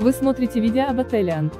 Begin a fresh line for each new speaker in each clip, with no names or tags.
Вы смотрите видео об отеле Ант.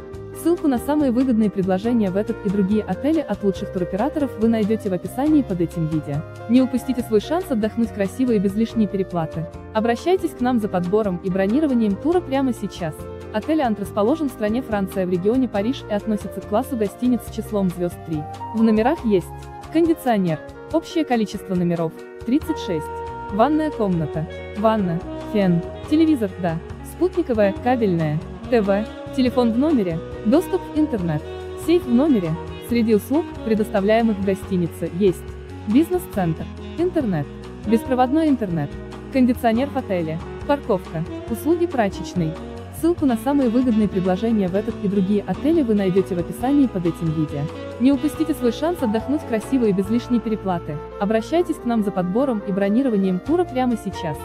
Ссылку на самые выгодные предложения в этот и другие отели от лучших туроператоров вы найдете в описании под этим видео. Не упустите свой шанс отдохнуть красиво и без лишней переплаты. Обращайтесь к нам за подбором и бронированием тура прямо сейчас. Отель Ант расположен в стране Франция в регионе Париж и относится к классу гостиниц с числом звезд 3. В номерах есть кондиционер, общее количество номеров – 36, ванная комната, ванна, фен, телевизор, да, спутниковая, кабельная, ТВ, телефон в номере, доступ в интернет, сейф в номере. Среди услуг, предоставляемых в гостинице, есть бизнес-центр, интернет, беспроводной интернет, кондиционер в отеле, парковка, услуги прачечной. Ссылку на самые выгодные предложения в этот и другие отели вы найдете в описании под этим видео. Не упустите свой шанс отдохнуть красиво и без лишней переплаты. Обращайтесь к нам за подбором и бронированием тура прямо сейчас.